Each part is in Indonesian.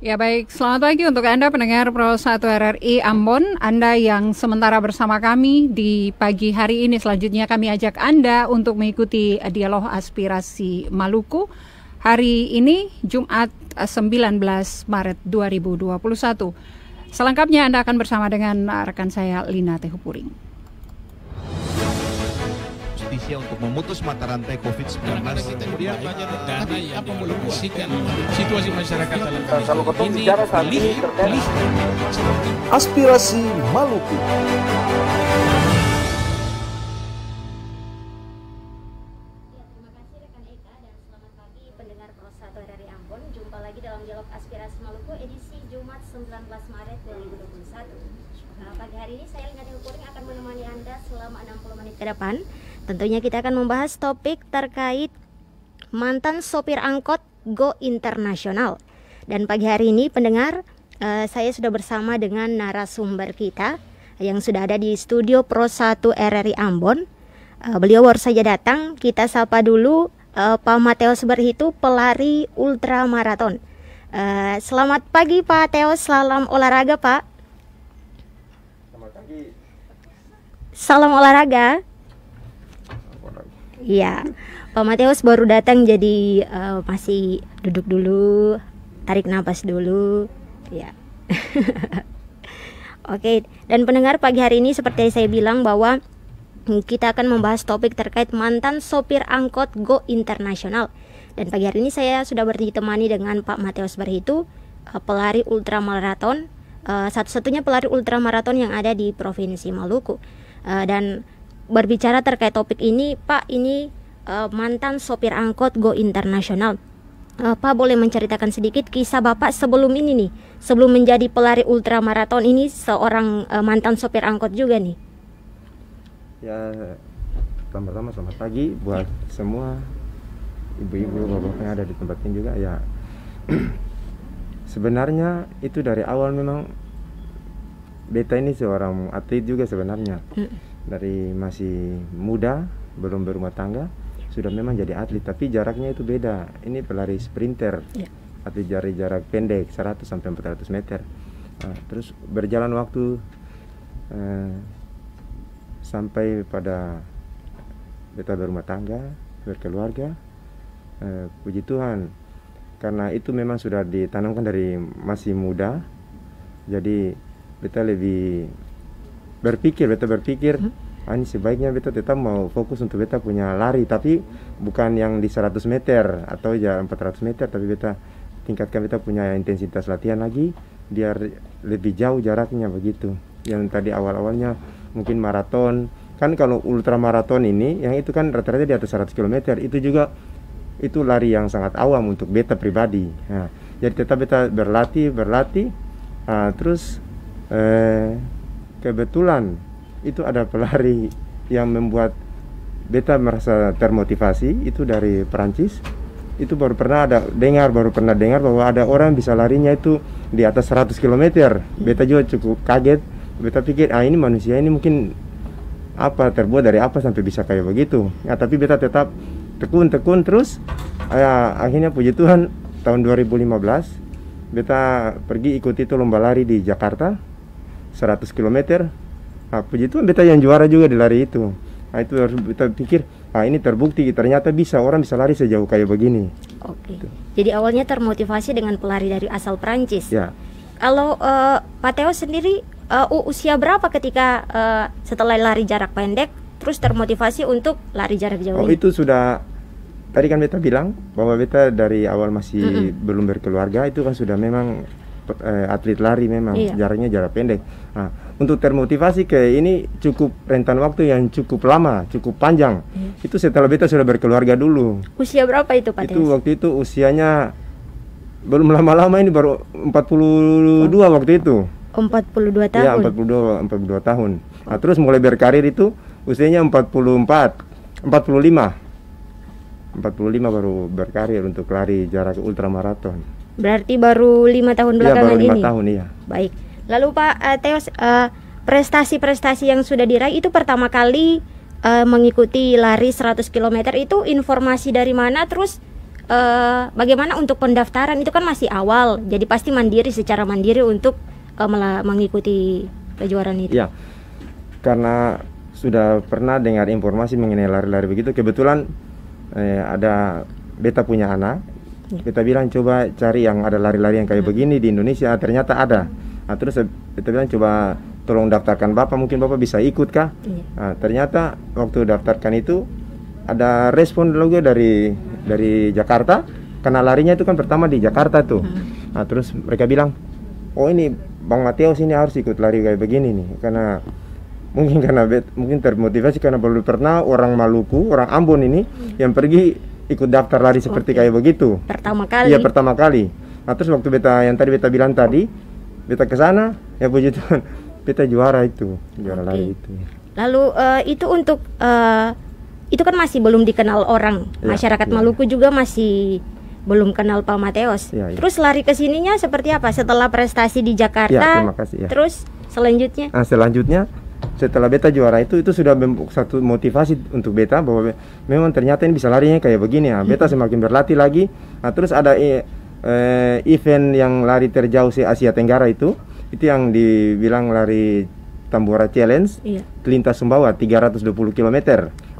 Ya baik, selamat pagi untuk Anda pendengar Pro 1 RRI Ambon. Anda yang sementara bersama kami di pagi hari ini. Selanjutnya kami ajak Anda untuk mengikuti dialog aspirasi Maluku. Hari ini Jumat 19 Maret 2021. Selengkapnya Anda akan bersama dengan rekan saya Lina Tehupuring justisia untuk memutus mata rantai COVID-19. Kemudian banyak dana yang dialokasikan situasi masyarakat dalam saat ini aspirasi Maluku. Jumpa lagi dalam dialog aspirasi Maluku edisi Jumat 19 Maret 2021. Pagi hari ini saya Lina Tehupuring akan menemani Anda selama 60 menit ke depan Tentunya kita akan membahas topik terkait mantan sopir angkot Go Internasional. Dan pagi hari ini pendengar, uh, saya sudah bersama dengan narasumber kita yang sudah ada di studio Pro 1 RRI Ambon. Uh, beliau baru saja datang, kita sapa dulu uh, Pak Mateus Berhitu, pelari ultramaraton. Uh, selamat pagi Pak Teos, salam olahraga Pak. Selamat pagi. Salam olahraga. Iya, Pak Mateus baru datang jadi uh, masih duduk dulu, tarik nafas dulu, ya. Oke, dan pendengar pagi hari ini seperti saya bilang bahwa kita akan membahas topik terkait mantan sopir angkot Go Internasional. Dan pagi hari ini saya sudah ditemani dengan Pak Mateus Berhitu, uh, pelari ultramaraton, uh, satu-satunya pelari ultramaraton yang ada di Provinsi Maluku. Dan berbicara terkait topik ini, Pak, ini uh, mantan sopir angkot Go Internasional. Uh, Pak boleh menceritakan sedikit kisah Bapak sebelum ini nih, sebelum menjadi pelari ultramaraton ini seorang uh, mantan sopir angkot juga nih. Ya, pertama-tama selamat pagi buat semua ibu-ibu bapak yang ada di tempat ini juga ya. Sebenarnya itu dari awal memang beta ini seorang atlet juga sebenarnya. Mm dari masih muda belum berumah tangga sudah memang jadi atlet tapi jaraknya itu beda. Ini pelari sprinter yeah. atlet jarak jarak pendek 100 sampai 400 meter. Nah, terus berjalan waktu eh, sampai pada beta berumah tangga berkeluarga eh, puji Tuhan. Karena itu memang sudah ditanamkan dari masih muda jadi beta lebih berpikir beta berpikir hmm. ah, ini sebaiknya beta tetap mau fokus untuk beta punya lari. Tapi bukan yang di 100 meter atau ya 400 meter tapi beta tingkatkan beta punya intensitas latihan lagi biar lebih jauh jaraknya begitu. Yang tadi awal-awalnya mungkin maraton. Kan kalau ultramaraton ini yang itu kan rata-rata di atas 100 km itu juga itu lari yang sangat awam untuk beta pribadi. Nah, jadi tetap beta berlatih berlatih nah, terus eh, kebetulan itu ada pelari yang membuat beta merasa termotivasi itu dari Perancis. Itu baru pernah ada dengar baru pernah dengar bahwa ada orang bisa larinya itu di atas 100 km beta juga cukup kaget. Beta pikir ah ini manusia ini mungkin apa terbuat dari apa sampai bisa kayak begitu? Ya tapi beta tetap tekun tekun terus. Ya, akhirnya puji Tuhan tahun 2015 beta pergi ikuti itu lomba lari di Jakarta 100 km Nah, puji Tuhan beta yang juara juga di lari itu. Nah, itu harus kita pikir, ah ini terbukti ternyata bisa orang bisa lari sejauh kayak begini. Oke. Gitu. Jadi awalnya termotivasi dengan pelari dari asal Prancis. Ya. Kalau uh, Pak Teo sendiri uh, usia berapa ketika uh, setelah lari jarak pendek terus termotivasi untuk lari jarak jauh? Oh, itu sudah tadi kan beta bilang bahwa beta dari awal masih mm -hmm. belum berkeluarga itu kan sudah memang uh, atlet lari memang iya. jaraknya jarak pendek. Nah, untuk termotivasi ke ini cukup rentan waktu yang cukup lama, cukup panjang. Hmm. Itu setelah beta sudah berkeluarga dulu. Usia berapa itu Pak Itu waktu itu usianya belum lama-lama ini baru 42 oh. waktu itu. 42 tahun. Iya, 42 42 tahun. Nah, terus mulai berkarir itu usianya 44, 45. 45 baru berkarir untuk lari jarak ultramaraton. Berarti baru lima tahun iya, belakangan ya, baru lima ini. tahun iya. Baik. Lalu Pak uh, Teos, uh, prestasi-prestasi yang sudah diraih itu pertama kali uh, mengikuti lari 100 km itu informasi dari mana terus uh, bagaimana untuk pendaftaran itu kan masih awal jadi pasti mandiri secara mandiri untuk uh, mengikuti kejuaraan itu ya karena sudah pernah dengar informasi mengenai lari-lari begitu kebetulan eh, ada beta punya anak beta bilang coba cari yang ada lari-lari yang kayak hmm. begini di Indonesia ternyata ada nah, terus beta bilang coba tolong daftarkan bapak mungkin bapak bisa ikut kah ya. nah, ternyata waktu daftarkan itu ada respon juga dari dari Jakarta karena larinya itu kan pertama di Jakarta tuh hmm. nah terus mereka bilang oh ini Bang Mateus ini harus ikut lari kayak begini nih karena mungkin karena mungkin termotivasi karena baru pernah orang Maluku orang Ambon ini hmm. yang pergi ikut daftar lari seperti okay. kayak begitu pertama kali iya pertama kali nah terus waktu beta yang tadi beta bilang tadi beta ke sana ya puji Tuhan beta juara itu juara okay. lari itu lalu uh, itu untuk uh, itu kan masih belum dikenal orang ya, masyarakat ya. Maluku juga masih belum kenal Pak Mateos. Ya, ya. Terus lari ke sininya seperti apa setelah prestasi di Jakarta? Ya, terima kasih ya. Terus selanjutnya? Nah, selanjutnya setelah beta juara itu itu sudah satu motivasi untuk beta bahwa memang ternyata ini bisa larinya kayak begini ya. Beta semakin berlatih lagi. Nah, terus ada eh, event yang lari terjauh se Asia Tenggara itu itu yang dibilang lari Tambora Challenge iya. lintas Sumbawa 320 km.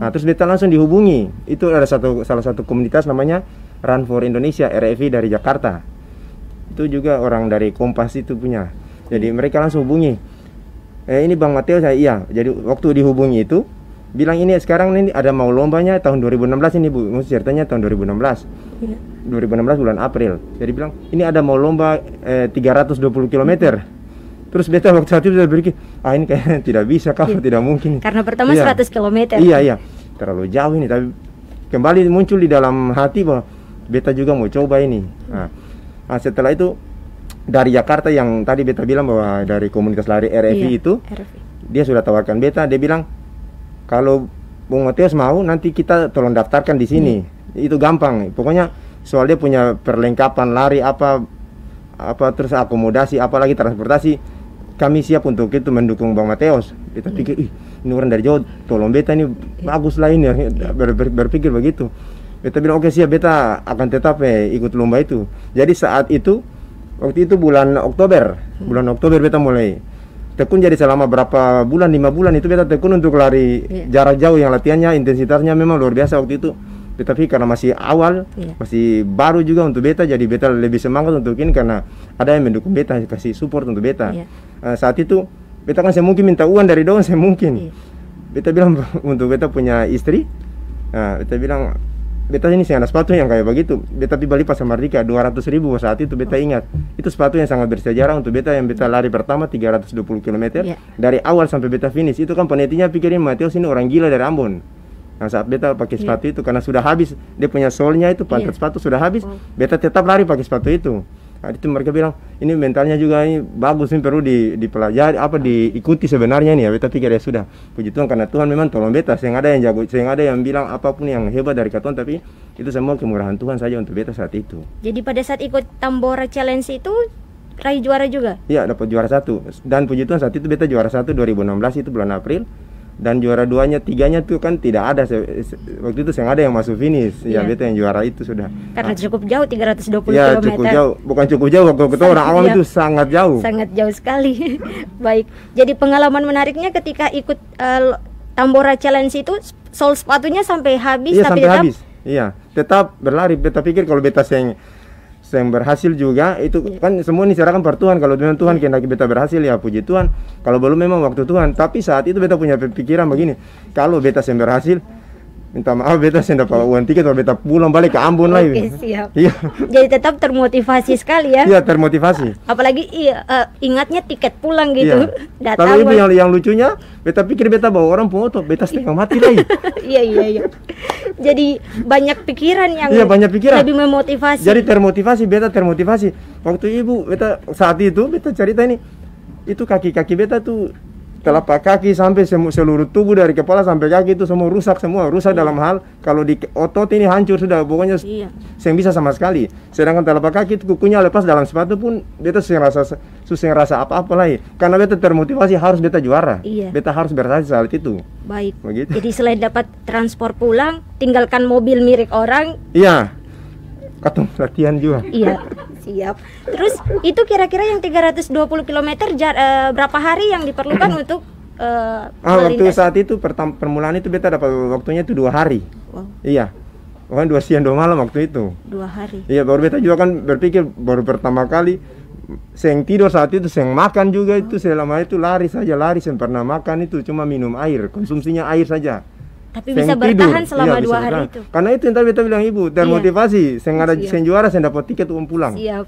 Nah, terus beta langsung dihubungi. Itu ada satu salah satu komunitas namanya Run for Indonesia RFI dari Jakarta. Itu juga orang dari Kompas itu punya. Jadi mereka langsung hubungi. Eh ini Bang Mateo saya iya. Jadi waktu dihubungi itu bilang ini sekarang ini ada mau lombanya tahun 2016 ini Bu. Ceritanya tahun 2016. Iya. 2016 bulan April. Jadi bilang ini ada mau lomba eh, 320 km Terus beta waktu saat itu sudah berpikir, ah ini kayaknya tidak bisa kalau tidak mungkin. Karena pertama iya. 100 km. Iya iya, terlalu jauh ini. Tapi kembali muncul di dalam hati bahwa beta juga mau coba ini. Nah, nah setelah itu dari Jakarta yang tadi beta bilang bahwa dari komunitas lari RFI iya, itu, RFI. dia sudah tawarkan beta. Dia bilang kalau Bung Matius mau nanti kita tolong daftarkan di sini. Hmm. Itu gampang. Pokoknya soal dia punya perlengkapan lari apa apa terus akomodasi apalagi transportasi kami siap untuk itu mendukung Bang Mateos. Kita pikir, ih ini orang dari Jawa, tolong beta ini bagus lah ini, ber, ber, berpikir begitu. Beta bilang oke okay, siap, beta akan tetap eh, ikut lomba itu. Jadi saat itu, waktu itu bulan Oktober, bulan Oktober beta mulai tekun jadi selama berapa bulan, lima bulan itu beta tekun untuk lari yeah. jarak jauh yang latihannya intensitasnya memang luar biasa waktu itu tetapi karena masih awal yeah. masih baru juga untuk beta jadi beta lebih semangat untuk ini karena ada yang mendukung beta kasih support untuk beta yeah. Iya. uh, saat itu beta kan saya mungkin minta uang dari doang saya mungkin yeah. beta bilang untuk beta punya istri uh, beta bilang beta ini saya ada sepatu yang kayak begitu beta pi bali pas Mardika 200 ribu saat itu beta ingat itu sepatu yang sangat bersejarah untuk beta yang beta lari pertama 320 km yeah. dari awal sampai beta finish itu kan penelitinya pikirin Matius ini orang gila dari Ambon Nah saat beta pakai iya. sepatu yeah. itu karena sudah habis dia punya solnya itu pantat yeah. sepatu sudah habis, oh. beta tetap lari pakai sepatu itu. Nah, itu mereka bilang ini mentalnya juga ini bagus ini perlu di, dipelajari apa diikuti sebenarnya nih ya. Beta pikir ya sudah puji Tuhan karena Tuhan memang tolong beta. Saya ada yang jago saya ada yang bilang apa pun yang hebat dari katuan tapi itu semua kemurahan Tuhan saja untuk beta saat itu. Jadi pada saat ikut Tambora Challenge itu raih juara juga? Iya dapat juara satu. Dan puji Tuhan saat itu beta juara satu 2016 itu bulan April dan juara duanya tiganya tuh kan tidak ada. Waktu itu saya ada yang masuk finish. Yeah. ya iya. beta yang juara itu sudah. Karena nah. cukup jauh 320 ya, km cukup jauh. Bukan cukup jauh waktu kita orang awam itu sangat jauh. Sangat jauh sekali. Baik. Jadi pengalaman menariknya ketika ikut uh, Tambora Challenge itu sol sepatunya sampai habis iya, tapi sampai tetap habis. Iya tetap berlari. Beta pikir kalau beta yang yang berhasil juga itu yeah. kan semua ini serahkan per Tuhan kalau memang Tuhan yeah. kehendaki beta berhasil ya puji Tuhan kalau belum memang waktu Tuhan tapi saat itu beta punya pikiran begini kalau beta yang berhasil minta maaf beta saya dapat uang tiket kalau beta pulang balik ke Ambon lagi. Oke siap. Iya. Jadi tetap termotivasi sekali ya. Iya termotivasi. Apalagi iya, uh, ingatnya tiket pulang gitu. Iya. Kalau itu yang yang lucunya, beta pikir beta bawa orang foto, beta setengah mati lagi. iya iya iya. Jadi banyak pikiran yang iya, banyak pikiran. lebih memotivasi. Jadi termotivasi, beta termotivasi. Waktu ibu beta saat itu beta cerita ini, itu kaki-kaki beta tuh telapak kaki sampai semu- seluruh tubuh dari kepala sampai kaki itu semua rusak semua rusak dalam hal kalau di otot ini hancur sudah pokoknya Iya. saya bisa sama sekali. Sedangkan telapak kaki itu kukunya lepas dalam sepatu pun beta susah rasa susah rasa apa-apa lagi karena beta termotivasi harus beta juara. Iya. beta harus berhasil saat itu. Baik. begitu. Jadi selain dapat transport pulang, tinggalkan mobil milik orang, iya. Katong latihan juga. Iya. Siap. Terus itu kira-kira yang 320 km jar- eh, berapa hari yang diperlukan untuk eh, ah waktu saat itu pertam- permulaan itu beta dapat waktunya itu dua hari Wow, iya Pokoknya dua siang dua malam waktu itu dua hari. Iya baru beta juga kan berpikir baru pertama kali Seng tidur saat itu, seng makan juga itu selama itu lari saja lari, seng pernah makan itu cuma minum air, konsumsinya air saja. Tapi Seng bisa tidur. bertahan selama Iya, bisa dua hari bertahan. itu. Karena itu yang tadi beta bilang ibu, termotivasi, seng ada Siap. seng juara, seng dapat tiket uang pulang. Siap.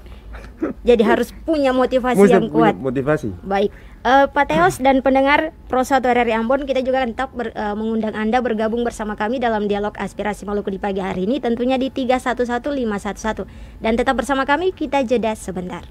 Jadi harus punya motivasi Mesti yang punya kuat. Motivasi. Baik, Eh, Pak Teos dan pendengar Pro 1 RRI Ambon, kita juga akan tetap ber- eh, mengundang Anda bergabung bersama kami dalam dialog aspirasi Maluku di pagi hari ini, tentunya di 311511. Dan tetap bersama kami, kita jeda sebentar.